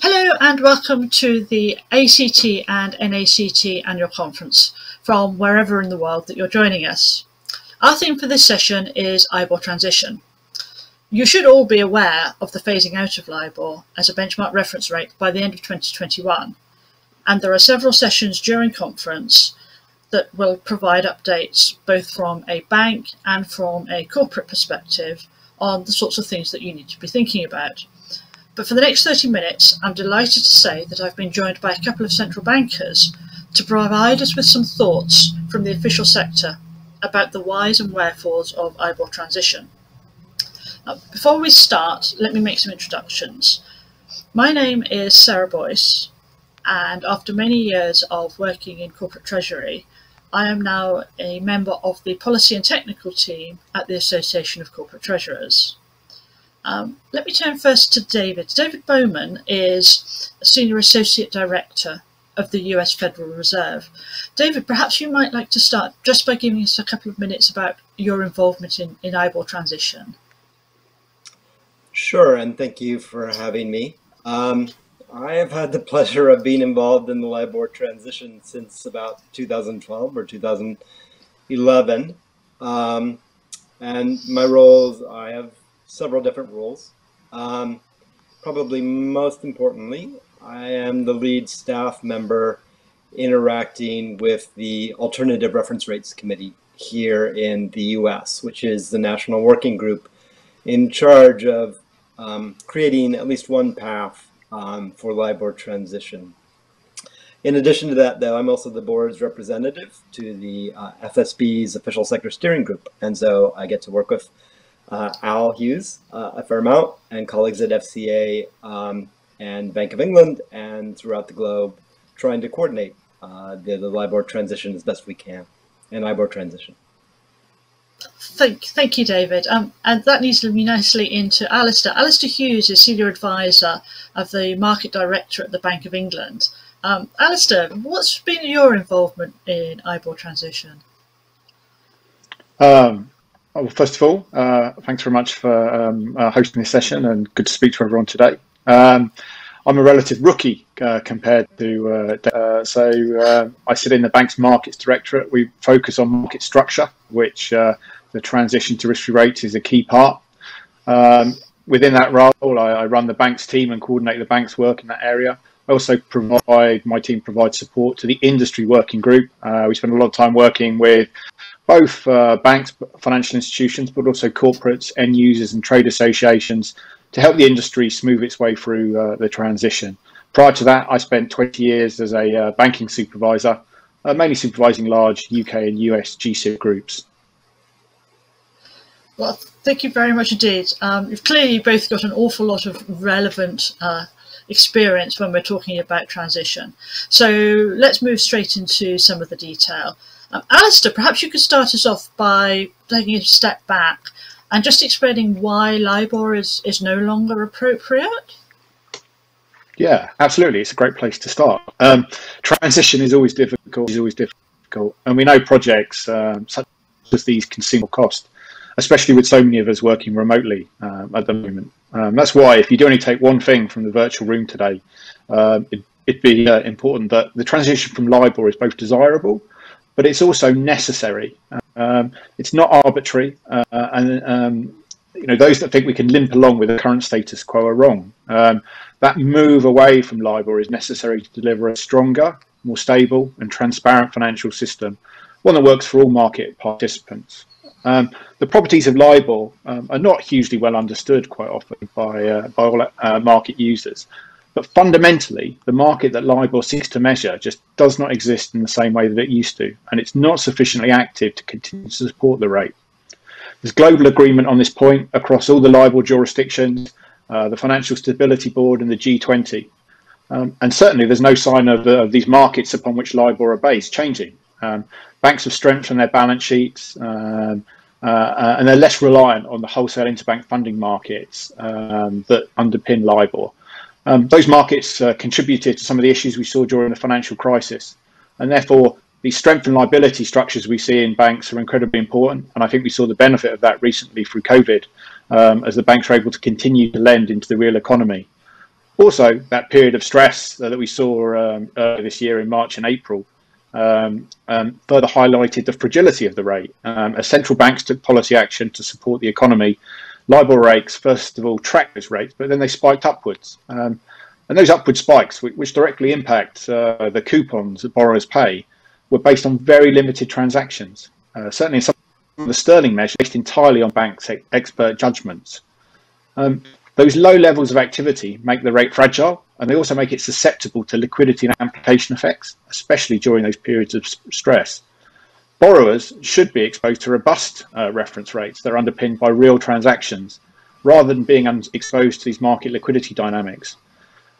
Hello and welcome to the ACT and NACT annual conference from wherever in the world that you're joining us. Our theme for this session is IBOR transition. You should all be aware of the phasing out of LIBOR as a benchmark reference rate by the end of 2021 and there are several sessions during conference that will provide updates both from a bank and from a corporate perspective on the sorts of things that you need to be thinking about. But for the next 30 minutes, I'm delighted to say that I've been joined by a couple of central bankers to provide us with some thoughts from the official sector about the whys and wherefores of IBOR transition. Now, before we start, let me make some introductions. My name is Sarah Boyce, and after many years of working in corporate treasury, I am now a member of the policy and technical team at the Association of Corporate Treasurers. Um, let me turn first to David. David Bowman is Senior Associate Director of the US Federal Reserve. David, perhaps you might like to start just by giving us a couple of minutes about your involvement in, in IBOR transition. Sure, and thank you for having me. Um, I have had the pleasure of being involved in the LIBOR transition since about 2012 or 2011. Um, and my roles, I have several different roles. Um, probably most importantly, I am the lead staff member interacting with the Alternative Reference Rates Committee here in the US, which is the national working group in charge of um, creating at least one path um, for LIBOR transition. In addition to that, though, I'm also the board's representative to the uh, FSB's official sector steering group. And so I get to work with Al Hughes uh, a fair amount and colleagues at FCA um, and Bank of England and throughout the globe trying to coordinate uh, the, the LIBOR transition as best we can and IBOR transition. Thank, thank you, David. Um, and that leads me nicely into Alistair. Alistair Hughes is Senior Advisor of the Market Director at the Bank of England. Um, Alistair, what's been your involvement in IBOR transition? Um, well, first of all, uh, thanks very much for um, uh, hosting this session and good to speak to everyone today. Um, I'm a relative rookie uh, compared to, uh, uh, so uh, I sit in the bank's markets directorate. We focus on market structure, which the transition to risk-free rates is a key part. Um, within that role, I, I, run the bank's team and coordinate the bank's work in that area. I also provide, my team provides support to the industry working group. Uh, we spend a lot of time working with both banks, financial institutions, but also corporates, end users and trade associations to help the industry smooth its way through uh, the transition. Prior to that, I spent 20 years as a uh, banking supervisor, uh, mainly supervising large UK and US GSIB groups. Well, thank you very much indeed. Um, you've clearly both got an awful lot of relevant uh, experience when we're talking about transition. So let's move straight into some of the detail. Um, Alistair, perhaps you could start us off by taking a step back and just explaining why LIBOR is, is no longer appropriate? Yeah, absolutely. It's a great place to start. Um, transition is always difficult. Is always difficult, and we know projects um, such as these consume cost, especially with so many of us working remotely um, at the moment. Um, that's why, if you do only take one thing from the virtual room today, uh, it, would be uh, important that the transition from LIBOR is both desirable, but it's also necessary. Um, it's not arbitrary, uh, and um, you know those that think we can limp along with the current status quo are wrong. Um, that move away from LIBOR is necessary to deliver a stronger, more stable, and transparent financial system, one that works for all market participants. Um, the properties of LIBOR um, are not hugely well understood quite often by, uh, by all uh, market users, but fundamentally, the market that LIBOR seeks to measure just does not exist in the same way that it used to, and it's not sufficiently active to continue to support the rate. There's global agreement on this point across all the LIBOR jurisdictions, uh, the Financial Stability Board and the G20. Um, and certainly there's no sign of, uh, these markets upon which LIBOR are based changing. Um, banks have strengthened their balance sheets um, uh, uh and they're less reliant on the wholesale interbank funding markets um, that underpin LIBOR. Um, those markets uh, contributed to some of the issues we saw during the financial crisis, and therefore the strength and liability structures we see in banks are incredibly important. And I think we saw the benefit of that recently through COVID, um, as the banks were able to continue to lend into the real economy. Also, that period of stress that we saw um, this year in March and April um, um, further highlighted the fragility of the rate. Um, as central banks took policy action to support the economy, LIBOR rates first of all tracked those rates, but then they spiked upwards. Um, and those upward spikes, which, which directly impact uh, the coupons that borrowers pay, were based on very limited transactions. Uh, certainly, some of the sterling measures based entirely on banks' expert judgments. Um, those low levels of activity make the rate fragile, and they also make it susceptible to liquidity and amplification effects, especially during those periods of stress. Borrowers should be exposed to robust uh, reference rates that are underpinned by real transactions, rather than being exposed to these market liquidity dynamics.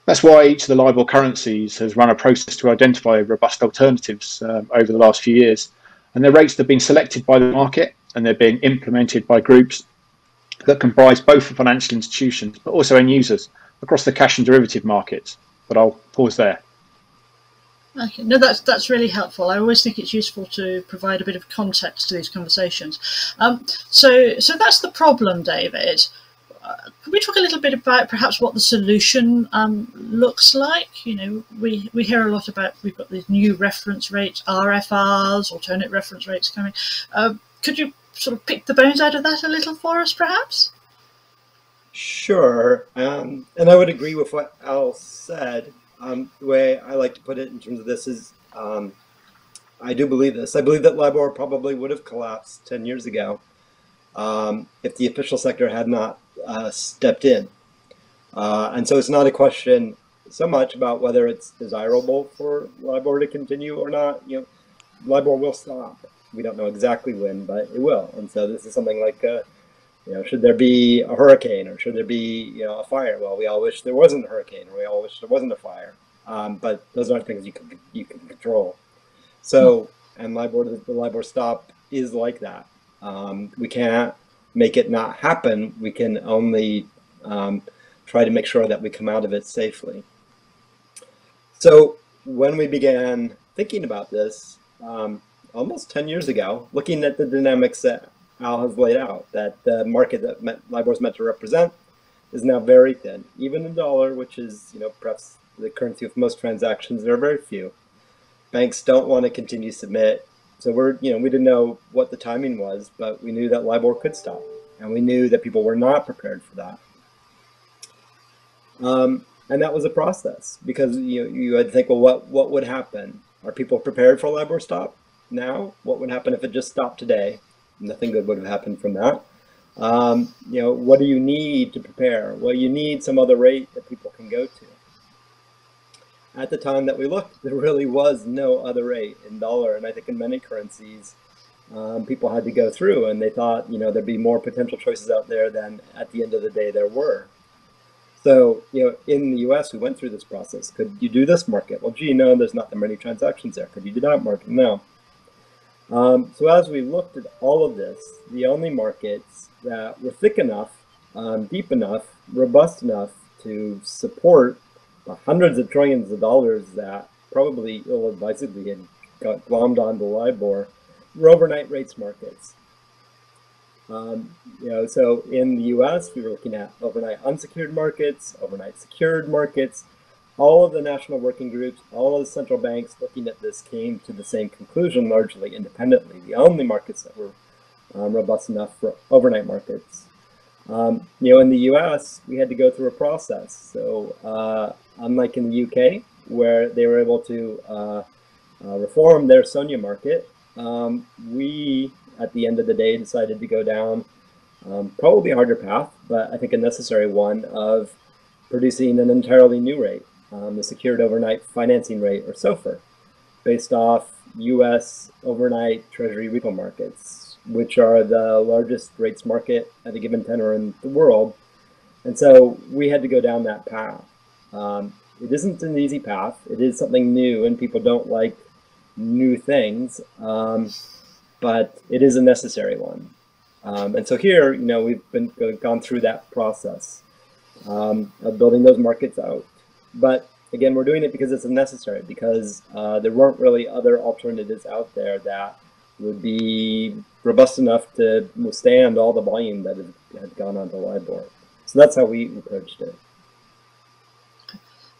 That's why each of the LIBOR currencies has run a process to identify robust alternatives um, over the last few years. And their rates have been selected by the market and they're being implemented by groups that comprise both financial institutions but also end users across the cash and derivative markets. But I'll pause there. Okay, no, that's that's really helpful. I always think it's useful to provide a bit of context to these conversations. Um, so, so that's the problem, David. Uh, can we talk a little bit about perhaps what the solution um, looks like? You know, we we hear a lot about we've got these new reference rates, RFRs, alternate reference rates coming. Uh, could you sort of pick the bones out of that a little for us, perhaps? Sure, um, and I would agree with what Al said. Um, the way I like to put it in terms of this is, um, I do believe this. I believe that LIBOR probably would have collapsed 10 years ago um, if the official sector had not uh, stepped in. Uh, and so it's not a question so much about whether it's desirable for LIBOR to continue or not. You know, LIBOR will stop we don't know exactly when, but it will. And so this is something like, you know, should there be a hurricane or should there be, you know, a fire? Well, we all wish there wasn't a hurricane or we all wish there wasn't a fire. Um, but those aren't things you can you can control. So, and LIBOR, the LIBOR stop is like that. Um, we can't make it not happen. We can only um, try to make sure that we come out of it safely. So when we began thinking about this, um, almost 10 years ago, looking at the dynamics that Al has laid out, that the market that LIBOR is meant to represent is now very thin. Even the dollar, which is, you know, perhaps the currency of most transactions, there are very few. Banks don't want to continue to submit. So we're, you know, we didn't know what the timing was, but we knew that LIBOR could stop. And we knew that people were not prepared for that. Um, and that was a process because you, you had to think, well, what, what would happen? Are people prepared for LIBOR stop? now? What would happen if it just stopped today? Nothing good would have happened from that. Um, you know, what do you need to prepare? Well, you need some other rate that people can go to. At the time that we looked, there really was no other rate in dollar, and I think in many currencies, um, people had to go through, and they thought, you know, there'd be more potential choices out there than at the end of the day there were. So, you know, in the US, we went through this process. Could you do this market? Well, gee, no, there's not that many transactions there. Could you do that market? No. Um, so as we looked at all of this, the only markets that were thick enough, um, deep enough, robust enough to support the hundreds of trillions of dollars that probably ill-advisedly had got glommed onto LIBOR were overnight rates markets. Um, you know, so in the U.S., we were looking at overnight unsecured markets, overnight secured markets, all of the national working groups, all of the central banks looking at this came to the same conclusion largely independently. The only markets that were um, robust enough for overnight markets. Um, you know, in the US, we had to go through a process. So uh, unlike in the UK, where they were able to uh, uh, reform their SONIA market, um, we, at the end of the day, decided to go down um, probably a harder path, but I think a necessary one of producing an entirely new rate um, the Secured Overnight Financing Rate, or SOFR, based off U.S. overnight Treasury repo markets, which are the largest rates market at a given tenor in the world. And so we had to go down that path. Um, it isn't an easy path. It is something new, and people don't like new things, um, but it is a necessary one. Um, and so here, you know, we've been gone through that process um, of building those markets out. But again, we're doing it because it's necessary, because uh, there weren't really other alternatives out there that would be robust enough to withstand all the volume that had, had gone onto LIBOR. So that's how we approached it.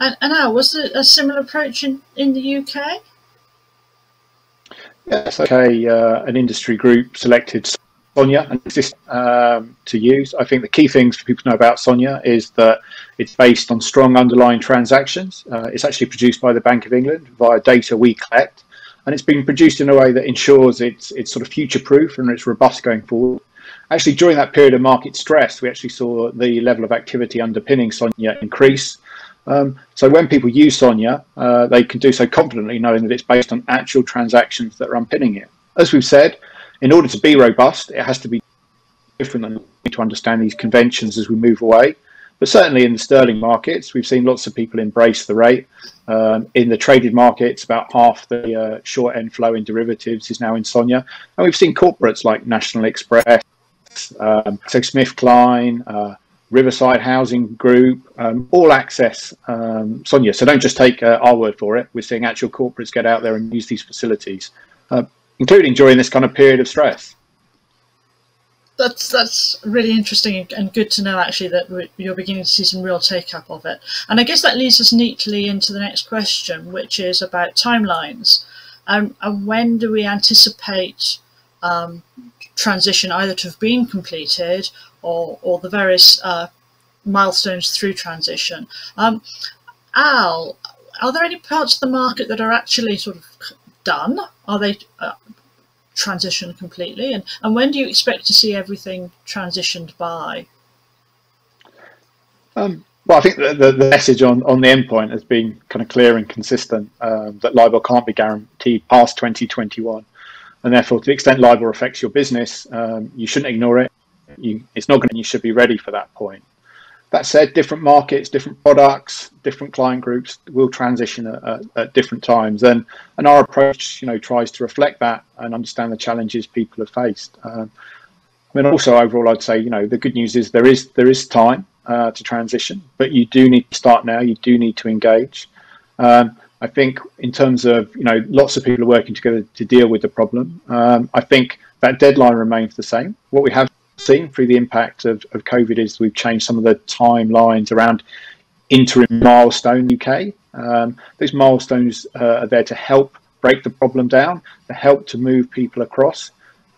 And, and Al, was there a similar approach in, in the UK? Yes, okay. Uh, an industry group selected Sonia and this um, to use. I think the key things for people to know about Sonia is that it's based on strong underlying transactions. Uh, it's actually produced by the Bank of England via data we collect, and it's been produced in a way that ensures it's it's sort of future proof and it's robust going forward. Actually, during that period of market stress, we actually saw the level of activity underpinning Sonia increase. Um, so when people use Sonia, uh, they can do so confidently, knowing that it's based on actual transactions that are underpinning it. As we've said, in order to be robust, it has to be different and to understand these conventions as we move away. But certainly in the sterling markets, we've seen lots of people embrace the rate. Um, in the traded markets, about half the uh, short end flow in derivatives is now in Sonia. And we've seen corporates like National Express, um, so SmithKline, uh, Riverside Housing Group, um, all access um, Sonia. So don't just take uh, our word for it. We're seeing actual corporates get out there and use these facilities, uh, including during this kind of period of stress. That's that's really interesting and good to know actually that you're beginning to see some real take up of it. And I guess that leads us neatly into the next question, which is about timelines. Um, and when do we anticipate um, transition either to have been completed or, or the various uh, milestones through transition. Um, Al, are there any parts of the market that are actually sort of done? Are they uh, transitioned completely? And, and when do you expect to see everything transitioned by? Um, well, I think the, the, the, message on, on the endpoint has been kind of clear and consistent um, that LIBOR can't be guaranteed past 2021. And therefore, to the extent LIBOR affects your business, um, you shouldn't ignore it you, it's not going to, you should be ready for that point. That said, different markets, different products, different client groups will transition at, at, at, different times, and and our approach, you know, tries to reflect that and understand the challenges people have faced. Um, I mean, also overall, I'd say, you know, the good news is there is there is time uh, to transition, but you do need to start now. You do need to engage. Um, I think in terms of, you know, lots of people are working together to deal with the problem. Um, I think that deadline remains the same. What we have seen through the impact of, of COVID is we've changed some of the timelines around interim milestone UK. Um, those milestones uh, are there to help break the problem down, to help to move people across.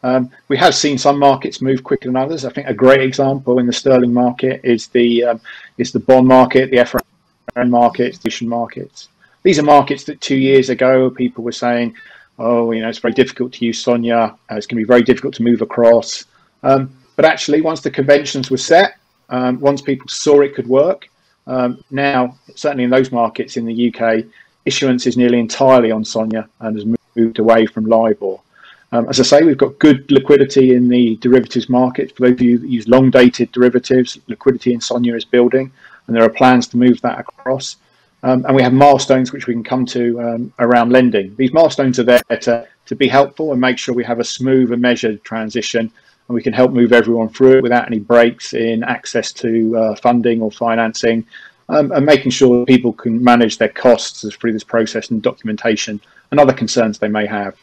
Um, we have seen some markets move quicker than others. I think a great example in the sterling market is the um, is the bond market, the FRN markets, the Asian markets. These are markets that two years ago people were saying, "Oh, you know, it's very difficult to use Sonia. Uh, it's going to be very difficult to move across." Um, but actually, once the conventions were set, um, once people saw it could work, um, now, certainly in those markets in the UK, issuance is nearly entirely on Sonia and has moved away from LIBOR. Um, as I say, we've got good liquidity in the derivatives market. For those of you that use long dated derivatives, liquidity in Sonia is building, and there are plans to move that across. Um, and we have milestones which we can come to um, around lending. These milestones are there to, to be helpful and make sure we have a smooth and measured transition and we can help move everyone through it without any breaks in access to uh, funding or financing, um, and making sure people can manage their costs through this process and documentation and other concerns they may have.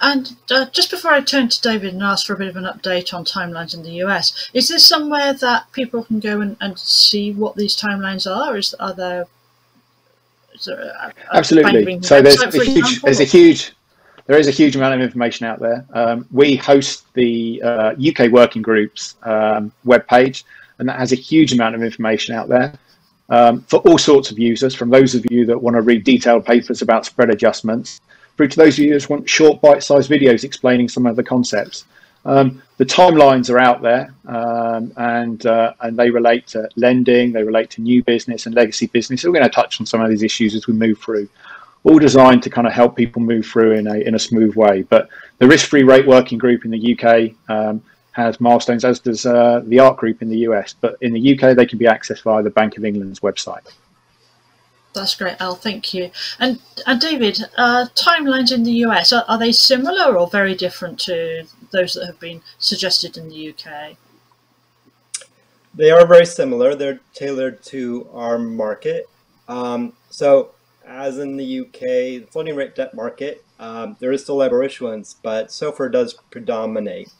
And uh, just before I turn to David and ask for a bit of an update on timelines in the US, is there somewhere that people can go and, and see what these timelines are? Is are there? Is there a, a Absolutely. So there's a huge, there's a huge there is a huge amount of information out there. Um, we host the uh, UK Working Group's um, webpage, and that has a huge amount of information out there um, for all sorts of users, from those of you that want to read detailed papers about spread adjustments, through to those of you that want short bite-sized videos explaining some of the concepts. Um, the timelines are out there, um, and uh, and they relate to lending, they relate to new business and legacy business. So we're going to touch on some of these issues as we move through all designed to kind of help people move through in a in a smooth way. But the risk-free rate working group in the UK um, has milestones, as does uh, the ARRC group in the US. But in the UK, they can be accessed via the Bank of England's website. That's great, Al. Thank you. And and David, uh, timelines in the US are, are they similar or very different to those that have been suggested in the UK? They are very similar. They're tailored to our market. Um, so as in the UK, the floating rate debt market, um, there is still LIBOR issuance, but SOFR does predominate.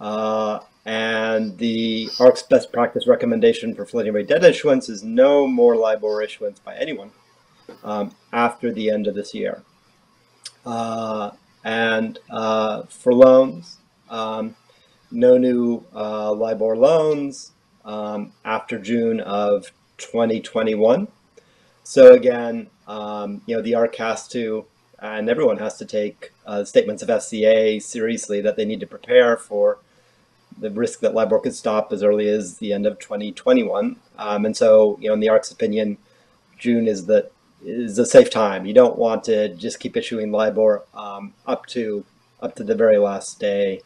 Uh, and the ARRC's best practice recommendation for floating rate debt issuance is no more LIBOR issuance by anyone um, after the end of this year. Uh, and uh, for loans, um, no new uh, LIBOR loans um, after June of 2021. So again, um, you know, the ARRC has to, and everyone has to take uh, statements of FCA seriously that they need to prepare for the risk that LIBOR could stop as early as the end of 2021. Um, and so, you know, in the ARRC's opinion, June is the is a safe time. You don't want to just keep issuing LIBOR um, up to up to the very last day.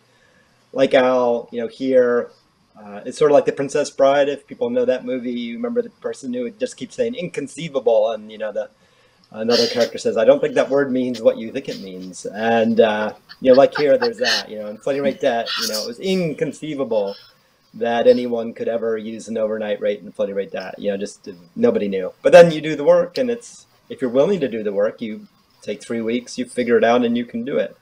Like Al, you know, here uh, it's sort of like the Princess Bride. If people know that movie, you remember the person who just keeps saying inconceivable, and you know the another character says, "I don't think that word means what you think it means." And uh, you know, like here, there's that. You know, in floating rate debt, you know, it was inconceivable that anyone could ever use an overnight rate and floating rate debt. You know, just nobody knew. But then you do the work, and it's if you're willing to do the work, you take three weeks, you figure it out, and you can do it.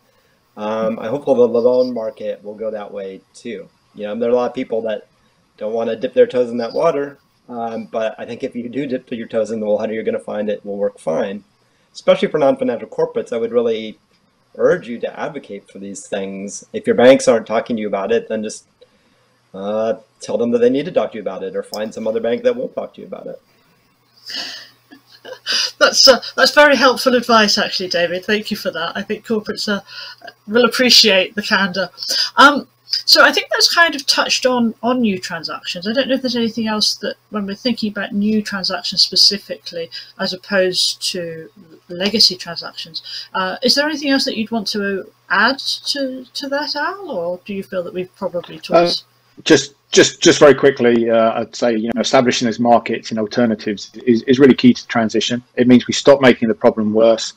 Um, I hope the loan market will go that way too. You know, there are a lot of people that don't want to dip their toes in that water, um, but I think if you do dip your toes in the water, you're going to find it will work fine. Especially for non-financial corporates, I would really urge you to advocate for these things. If your banks aren't talking to you about it, then just uh, tell them that they need to talk to you about it, or find some other bank that will talk to you about it. That's uh, that's very helpful advice, actually, David. Thank you for that. I think corporates uh, will appreciate the candor. Um, so I think that's kind of touched on on new transactions. I don't know if there's anything else that when we're thinking about new transactions specifically, as opposed to legacy transactions, uh, is there anything else that you'd want to add to to that, Al, or do you feel that we've probably talked? Uh, just just just very quickly, uh, I'd say you know establishing those markets and alternatives is, is really key to transition. It means we stop making the problem worse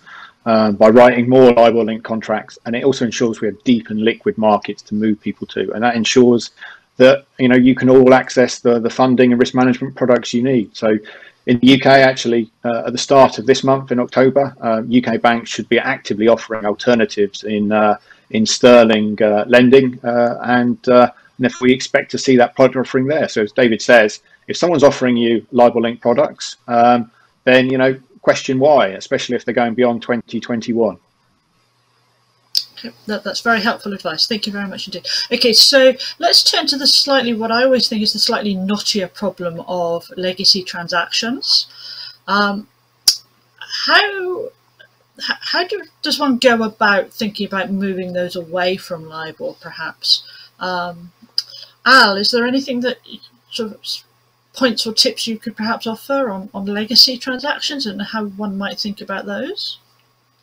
um, by writing more LIBOR linked contracts, and it also ensures we have deep and liquid markets to move people to, and that ensures that you know you can all access the the funding and risk management products you need. So. In the UK, actually, uh, at the start of this month in October, uh, UK banks should be actively offering alternatives in uh, in sterling uh, lending, uh, and uh, and if we expect to see that product offering there. So as David says, if someone's offering you LIBOR linked products, um, then you know question why, especially if they're going beyond 2021. Okay, that, that's very helpful advice. Thank you very much indeed. Okay, so let's turn to the slightly, what I always think is the slightly knottier problem of legacy transactions. Um, how how do, does one go about thinking about moving those away from LIBOR, perhaps? Um, Al, is there anything that sort of points or tips you could perhaps offer on, on legacy transactions and how one might think about those?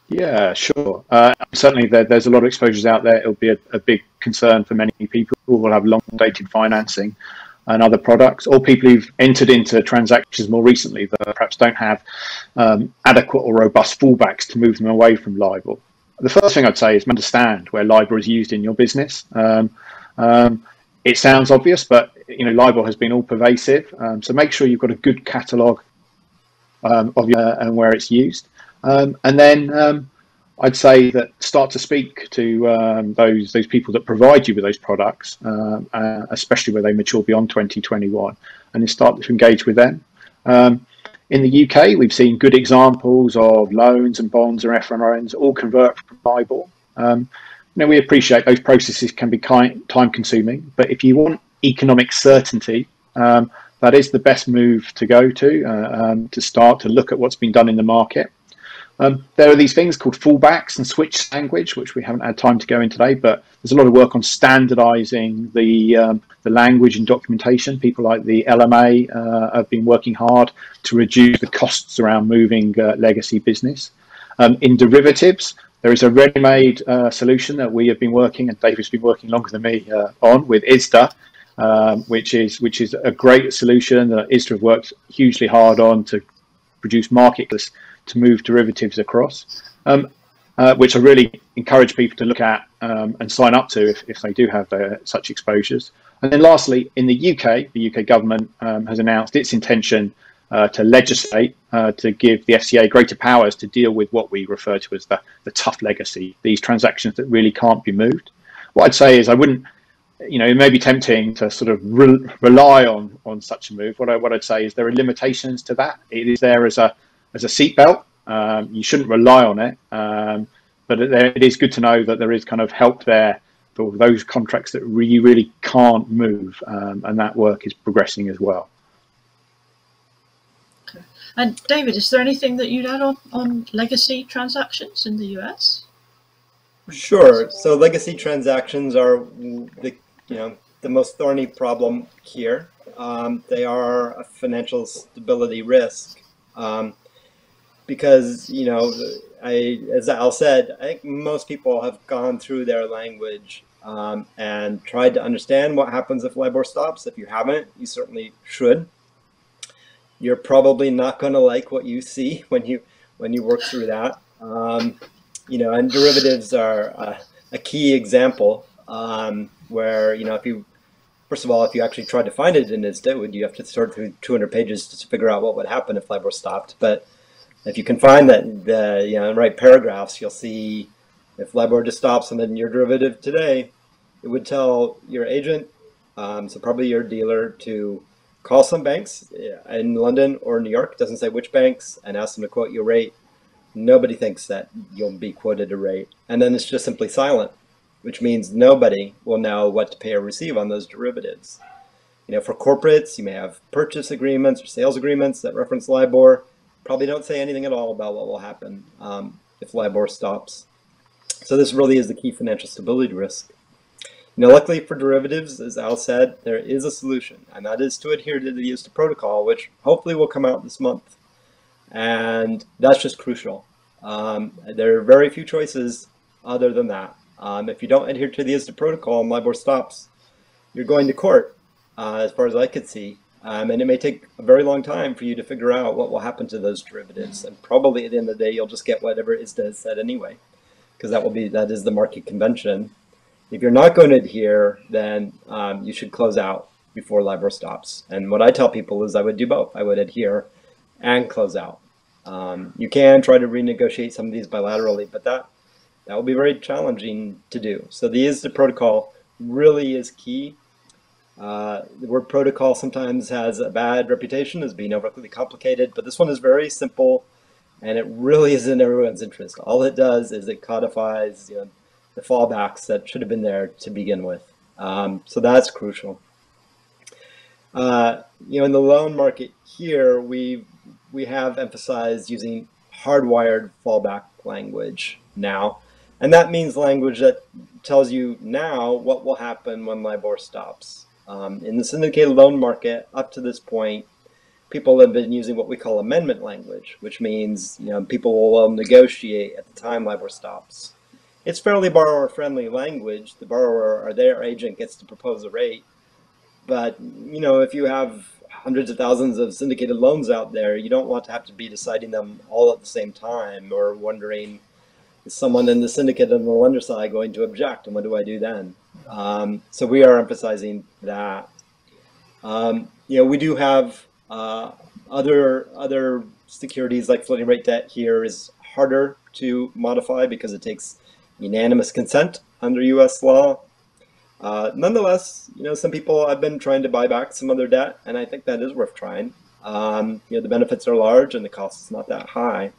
Yeah, sure. Uh, certainly, there, there's a lot of exposures out there. It'll be a, a big concern for many people who will have long dated financing and other products, or people who've entered into transactions more recently that perhaps don't have um, adequate or robust fallbacks to move them away from LIBOR. The first thing I'd say is understand where LIBOR is used in your business. Um, um, it sounds obvious, but you know LIBOR has been all pervasive. Um, so make sure you've got a good catalogue um, of your, uh, and where it's used, um, and then um, I'd say that start to speak to um, those those people that provide you with those products, uh, uh, especially where they mature beyond 2021, and then start to engage with them. in the UK, we've seen good examples of loans and bonds or FRNs all convert from LIBOR. Know, we appreciate those processes can be time consuming, but if you want economic certainty, um, that is the best move to go to uh, um, to start to look at what's been done in the market. Um, there are these things called fallbacks and switch language, which we haven't had time to go in today, but there's a lot of work on standardizing the, um, the language and documentation. People like the LMA uh, have been working hard to reduce the costs around moving uh, legacy business. Um, in derivatives, there is a ready-made uh, solution that we have been working, and David's been working longer than me uh, on with ISDA, um, which is which is a great solution that ISDA have worked hugely hard on to produce markets to move derivatives across, um, uh, which I really encourage people to look at um, and sign up to if, if they do have uh, such exposures. And then lastly, in the UK, the UK government um, has announced its intention uh, to legislate uh, to give the FCA greater powers to deal with what we refer to as the, the tough legacy, these transactions that really can't be moved. What I'd say is I wouldn't you know, it may be tempting to sort of re rely on on such a move. What I what I'd say is there are limitations to that. It is there as a as a seatbelt. Um, you shouldn't rely on it, um, but it, it is good to know that there is kind of help there for those contracts that you really can't move, um, and that work is progressing as well. And David, is there anything that you'd add on on legacy transactions in the US? Sure. So legacy transactions are the you know the most thorny problem here. Um, they are a financial stability risk um, because you know I as Al said, I think most people have gone through their language um, and tried to understand what happens if LIBOR stops. If you haven't, you certainly should. You're probably not going to like what you see when you when you work through that. Um, you know, and derivatives are a, a key example um, where, you know, if you, first of all, if you actually tried to find it in ISDA, you have to sort through 200 pages to figure out what would happen if LIBOR stopped. But if you can find that, the, you know, write paragraphs, you'll see if LIBOR just stops and then your derivative today, it would tell your agent, um, so probably your dealer, to call some banks in London or New York, doesn't say which banks, and ask them to quote your rate nobody thinks that you'll be quoted a rate. And then it's just simply silent, which means nobody will know what to pay or receive on those derivatives. You know, for corporates, you may have purchase agreements or sales agreements that reference LIBOR. Probably don't say anything at all about what will happen um, if LIBOR stops. So this really is the key financial stability risk. Know, luckily for derivatives, as Al said, there is a solution, and that is to adhere to the ISDA protocol, which hopefully will come out this month and that's just crucial. Um, there are very few choices other than that. Um, if you don't adhere to the ISDA protocol LIBOR stops, you're going to court, uh, as far as I could see. Um, and it may take a very long time for you to figure out what will happen to those derivatives. And probably at the end of the day, you'll just get whatever ISDA has said anyway, because that will be that is the market convention. If you're not going to adhere, then um, you should close out before LIBOR stops. And what I tell people is I would do both. I would adhere and close out. Um, you can try to renegotiate some of these bilaterally, but that that will be very challenging to do. So the ISDA protocol really is key. Uh, the word protocol sometimes has a bad reputation as being overly complicated, but this one is very simple and it really is in everyone's interest. All it does is it codifies you know, the fallbacks that should have been there to begin with. Um, so that's crucial. Uh, you know, in the loan market here, we've we have emphasized using hardwired fallback language now. And that means language that tells you now what will happen when LIBOR stops. Um, in the syndicated loan market, up to this point, people have been using what we call amendment language, which means you know people will negotiate at the time LIBOR stops. It's fairly borrower-friendly language. The borrower or their agent gets to propose a rate, but you know if you have hundreds of thousands of syndicated loans out there, you don't want to have to be deciding them all at the same time or wondering, is someone in the syndicate on the lender side going to object and what do I do then? Um, so we are emphasizing that. Um, you know, we do have uh, other other securities like floating rate debt here is harder to modify because it takes unanimous consent under U.S. law. Uh, nonetheless, you know, some people have been trying to buy back some of their debt, and I think that is worth trying. Um, you know, the benefits are large and the cost is not that high.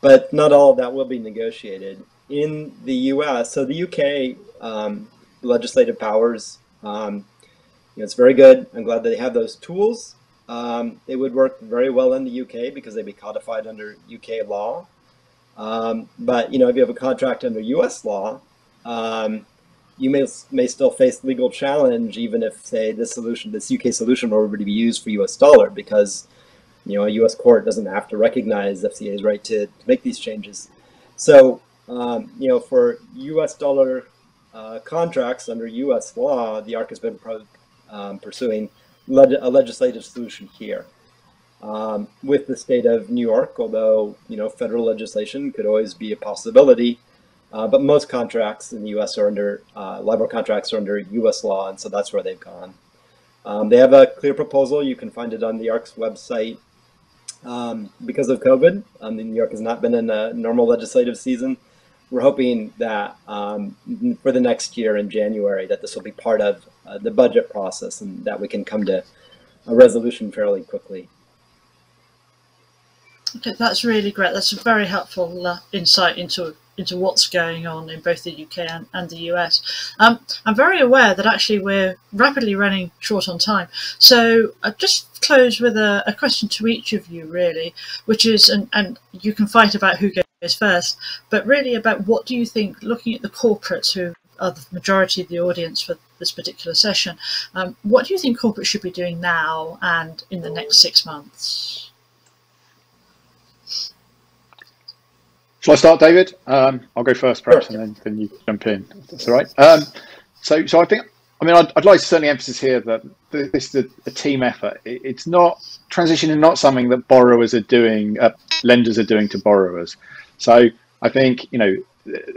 But not all of that will be negotiated. In the U.S., so the UK um, legislative powers, um, you know, it's very good. I'm glad that they have those tools. Um, it would work very well in the UK because they'd be codified under UK law. Um, but you know, if you have a contract under U.S. law, um, you may may still face legal challenge even if say this solution, this UK solution, were to be used for U.S. dollar because you know a U.S. court doesn't have to recognize FCA's right to, to make these changes. So um, you know for U.S. dollar uh, contracts under U.S. law, the ARRC has been pro, um, pursuing a legislative solution here. Um, with the state of New York, although you know federal legislation could always be a possibility, uh, but most contracts in the U.S. are under uh, contracts are under U.S. law, and so that's where they've gone. Um, they have a clear proposal. You can find it on the ARRC's website. Um, because of COVID, um, New York has not been in a normal legislative season. we're hoping that um, for the next year in January that this will be part of uh, the budget process and that we can come to a resolution fairly quickly. Okay, that's really great. That's a very helpful uh, insight into into what's going on in both the UK and, and the US. Um, I'm very aware that actually we're rapidly running short on time. So I'll just close with a, a question to each of you, really, which is, and, and you can fight about who goes first, but really about what do you think, looking at the corporates who are the majority of the audience for this particular session, um, what do you think corporates should be doing now and in the next six months? Shall I start, David? Um, I'll go first, perhaps, sure. and then, then you jump in. That's all right. Um, so, so I think, I mean, I'd, I'd like to certainly emphasize here that this is a, a team effort. It, it's not transition is not something that borrowers are doing, uh, lenders are doing to borrowers. So, I think you know,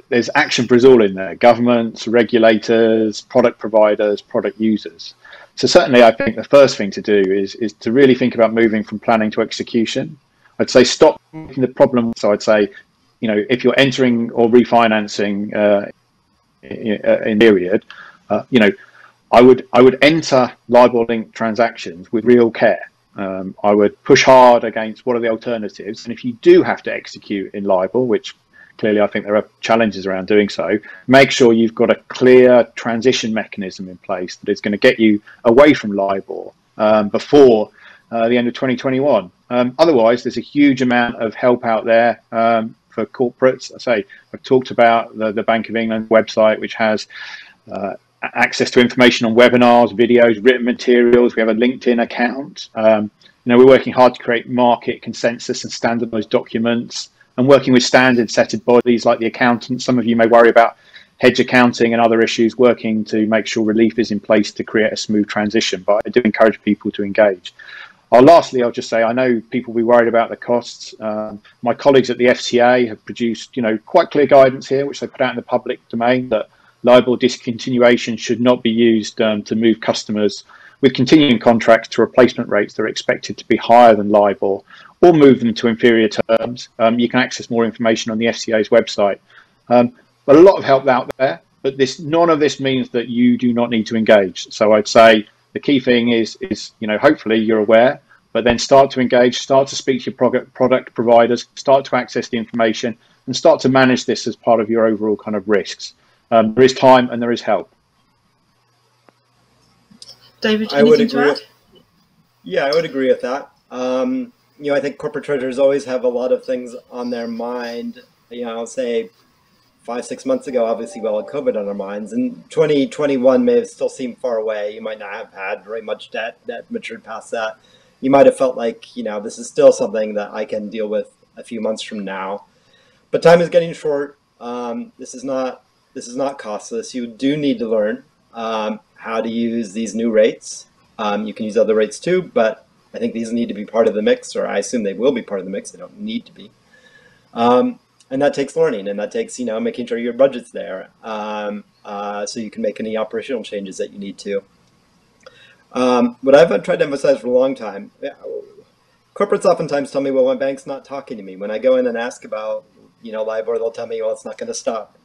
there's action for us all in there: governments, regulators, product providers, product users. So, certainly, I think the first thing to do is is to really think about moving from planning to execution. I'd say stop the problem. So I'd say you know, if you're entering or refinancing uh, in period, uh, you know, I would I would enter LIBOR linked transactions with real care. Um, I would push hard against what are the alternatives, and if you do have to execute in LIBOR, which clearly I think there are challenges around doing so, make sure you've got a clear transition mechanism in place that is going to get you away from LIBOR um, before uh, the end of 2021. Um, otherwise, there's a huge amount of help out there um, for corporates. I say I've talked about the, the Bank of England website, which has uh, access to information on webinars, videos, written materials. We have a LinkedIn account. Um, you know, we're working hard to create market consensus and standardized documents and working with standard setted bodies like the accountants. Some of you may worry about hedge accounting and other issues, working to make sure relief is in place to create a smooth transition. But I do encourage people to engage. Uh, lastly, I'll just say I know people will be worried about the costs. Um, my colleagues at the FCA have produced, you know, quite clear guidance here, which they put out in the public domain that LIBOR discontinuation should not be used um, to move customers with continuing contracts to replacement rates that are expected to be higher than LIBOR or move them to inferior terms. Um, you can access more information on the FCA's website. Um, but a lot of help out there, but this none of this means that you do not need to engage. So I'd say the key thing is is you know hopefully you're aware but then start to engage start to speak to your product product providers start to access the information and start to manage this as part of your overall kind of risks. Um, there is time and there is help. David I would agree with, yeah i would agree with that. Um, you know i think corporate treasurers always have a lot of things on their mind. You know i'll say five, six months ago, obviously, well, had COVID on our minds, and 2021 may have still seemed far away. You might not have had very much debt that matured past that. You might have felt like, you know, this is still something that I can deal with a few months from now. But time is getting short. Um, this is not this is not costless. You do need to learn um, how to use these new rates. Um, you can use other rates too, but I think these need to be part of the mix, or I assume they will be part of the mix. They don't need to be. Um, and that takes learning and that takes you know making sure your budget's there um, uh, so you can make any operational changes that you need to. Um, what i've tried to emphasize for a long time corporates oftentimes tell me well my bank's not talking to me. When i go in and ask about you know libor they'll tell me well it's not going to stop.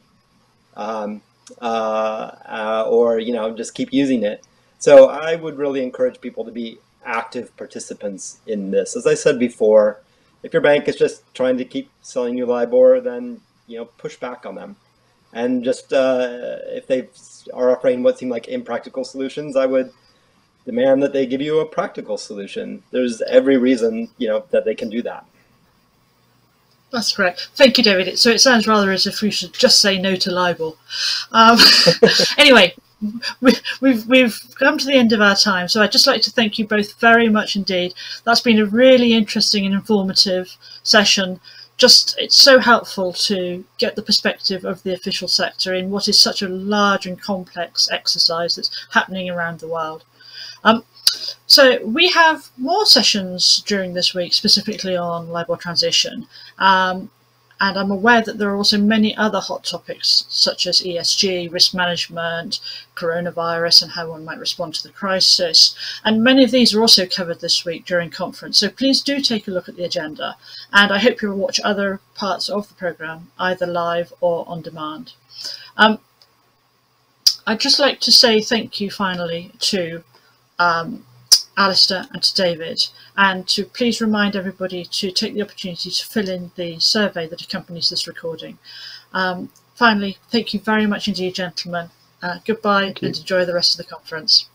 Um, uh, uh, or you know just keep using it. So i would really encourage people to be active participants in this. As i said before if your bank is just trying to keep selling you LIBOR, then you know push back on them, and just uh, if they are offering what seem like impractical solutions, I would demand that they give you a practical solution. There's every reason you know that they can do that. That's correct. Thank you, David. So it sounds rather as if we should just say no to LIBOR. Um, anyway, we, we've we've come to the end of our time, so I'd just like to thank you both very much indeed. That's been a really interesting and informative session. Just it's so helpful to get the perspective of the official sector in what is such a large and complex exercise that's happening around the world. Um, so we have more sessions during this week, specifically on LIBOR transition. Um, And I'm aware that there are also many other hot topics such as ESG, risk management, coronavirus, and how one might respond to the crisis. And many of these are also covered this week during conference. So please do take a look at the agenda. And I hope you'll watch other parts of the programme, either live or on demand. Um, I'd just like to say thank you finally to um, Alistair and to David, and to please remind everybody to take the opportunity to fill in the survey that accompanies this recording. Um, finally, thank you very much indeed, gentlemen. Uh, goodbye and enjoy the rest of the conference.